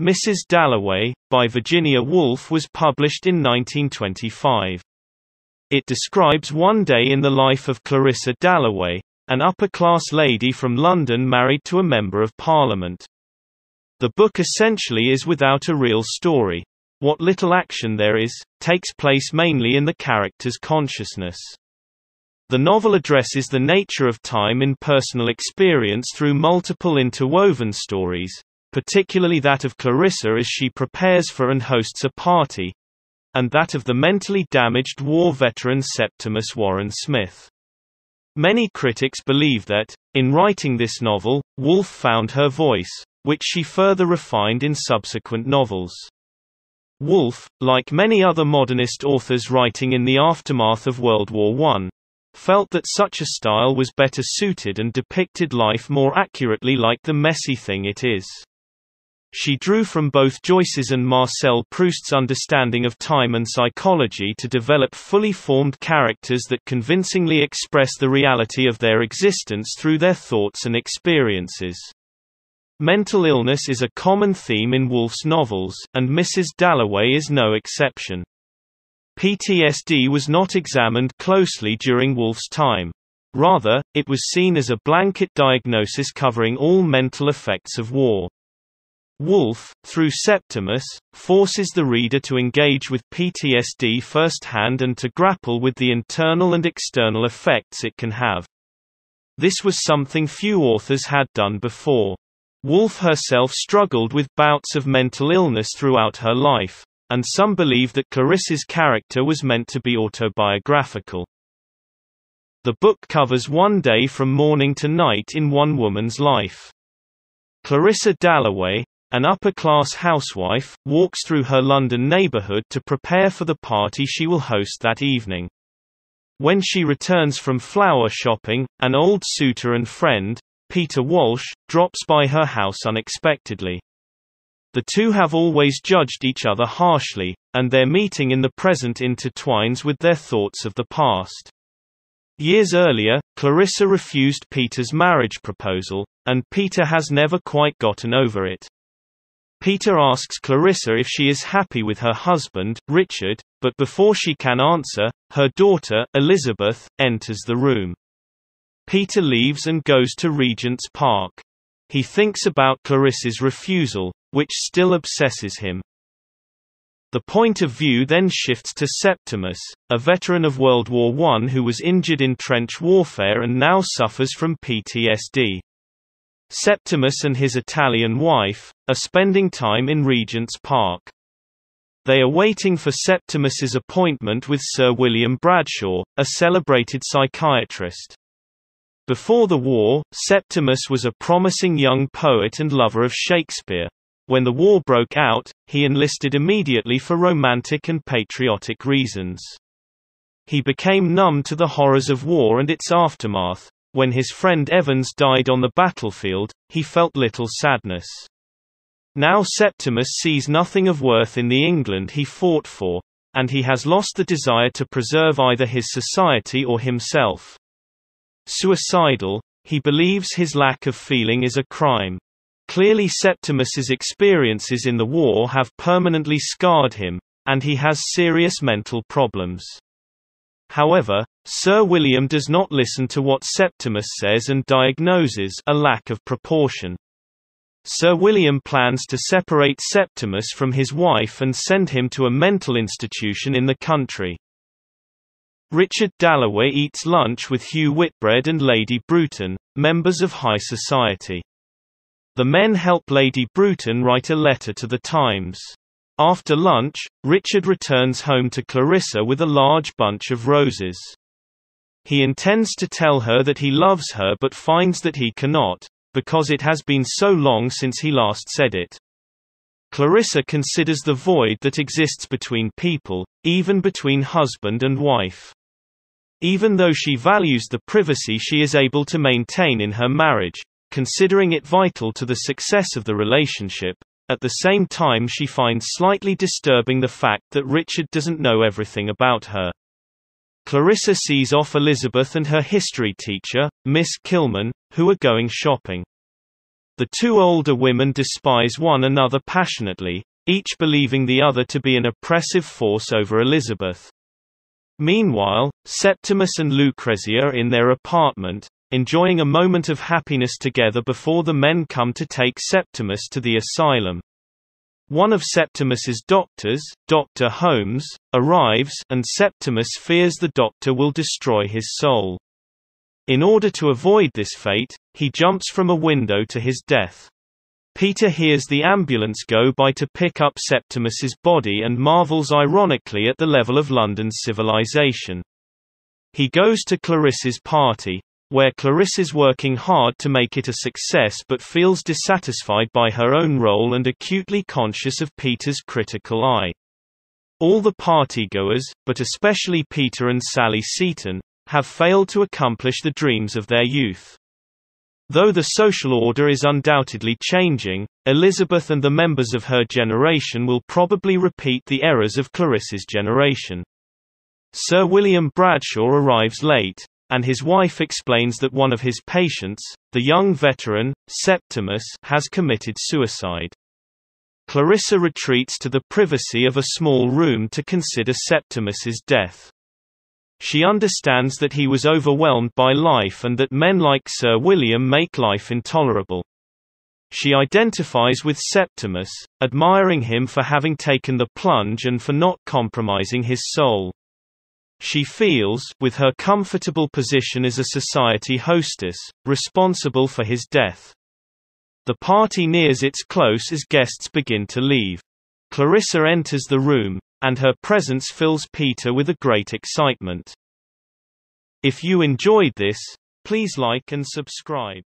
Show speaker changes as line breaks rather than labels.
Mrs. Dalloway, by Virginia Woolf was published in 1925. It describes one day in the life of Clarissa Dalloway, an upper-class lady from London married to a Member of Parliament. The book essentially is without a real story. What little action there is, takes place mainly in the character's consciousness. The novel addresses the nature of time in personal experience through multiple interwoven stories, particularly that of Clarissa as she prepares for and hosts a party, and that of the mentally damaged war veteran Septimus Warren Smith. Many critics believe that, in writing this novel, Woolf found her voice, which she further refined in subsequent novels. Woolf, like many other modernist authors writing in the aftermath of World War I, felt that such a style was better suited and depicted life more accurately like the messy thing it is. She drew from both Joyce's and Marcel Proust's understanding of time and psychology to develop fully formed characters that convincingly express the reality of their existence through their thoughts and experiences. Mental illness is a common theme in Woolf's novels, and Mrs. Dalloway is no exception. PTSD was not examined closely during Woolf's time. Rather, it was seen as a blanket diagnosis covering all mental effects of war. Woolf, through Septimus, forces the reader to engage with PTSD firsthand and to grapple with the internal and external effects it can have. This was something few authors had done before. Woolf herself struggled with bouts of mental illness throughout her life, and some believe that Clarissa's character was meant to be autobiographical. The book covers one day from morning to night in one woman's life. Clarissa Dalloway, an upper-class housewife, walks through her London neighbourhood to prepare for the party she will host that evening. When she returns from flower shopping, an old suitor and friend, Peter Walsh, drops by her house unexpectedly. The two have always judged each other harshly, and their meeting in the present intertwines with their thoughts of the past. Years earlier, Clarissa refused Peter's marriage proposal, and Peter has never quite gotten over it. Peter asks Clarissa if she is happy with her husband, Richard, but before she can answer, her daughter, Elizabeth, enters the room. Peter leaves and goes to Regent's Park. He thinks about Clarissa's refusal, which still obsesses him. The point of view then shifts to Septimus, a veteran of World War I who was injured in trench warfare and now suffers from PTSD. Septimus and his Italian wife, are spending time in Regent's Park. They are waiting for Septimus's appointment with Sir William Bradshaw, a celebrated psychiatrist. Before the war, Septimus was a promising young poet and lover of Shakespeare. When the war broke out, he enlisted immediately for romantic and patriotic reasons. He became numb to the horrors of war and its aftermath, when his friend Evans died on the battlefield, he felt little sadness. Now Septimus sees nothing of worth in the England he fought for, and he has lost the desire to preserve either his society or himself. Suicidal, he believes his lack of feeling is a crime. Clearly Septimus's experiences in the war have permanently scarred him, and he has serious mental problems. However, Sir William does not listen to what Septimus says and diagnoses a lack of proportion. Sir William plans to separate Septimus from his wife and send him to a mental institution in the country. Richard Dalloway eats lunch with Hugh Whitbread and Lady Bruton, members of high society. The men help Lady Bruton write a letter to the Times. After lunch, Richard returns home to Clarissa with a large bunch of roses. He intends to tell her that he loves her but finds that he cannot, because it has been so long since he last said it. Clarissa considers the void that exists between people, even between husband and wife. Even though she values the privacy she is able to maintain in her marriage, considering it vital to the success of the relationship, at the same time she finds slightly disturbing the fact that Richard doesn't know everything about her. Clarissa sees off Elizabeth and her history teacher, Miss Kilman, who are going shopping. The two older women despise one another passionately, each believing the other to be an oppressive force over Elizabeth. Meanwhile, Septimus and Lucrezia are in their apartment, enjoying a moment of happiness together before the men come to take Septimus to the asylum. One of Septimus's doctors, Dr. Holmes, arrives, and Septimus fears the doctor will destroy his soul. In order to avoid this fate, he jumps from a window to his death. Peter hears the ambulance go by to pick up Septimus's body and marvels ironically at the level of London's civilization. He goes to Clarissa's party, where Clarissa is working hard to make it a success but feels dissatisfied by her own role and acutely conscious of Peter's critical eye. All the partygoers, but especially Peter and Sally Seton, have failed to accomplish the dreams of their youth. Though the social order is undoubtedly changing, Elizabeth and the members of her generation will probably repeat the errors of Clarissa's generation. Sir William Bradshaw arrives late, and his wife explains that one of his patients, the young veteran, Septimus, has committed suicide. Clarissa retreats to the privacy of a small room to consider Septimus's death. She understands that he was overwhelmed by life and that men like Sir William make life intolerable. She identifies with Septimus, admiring him for having taken the plunge and for not compromising his soul. She feels, with her comfortable position as a society hostess, responsible for his death. The party nears its close as guests begin to leave. Clarissa enters the room, and her presence fills Peter with a great excitement. If you enjoyed this, please like and subscribe.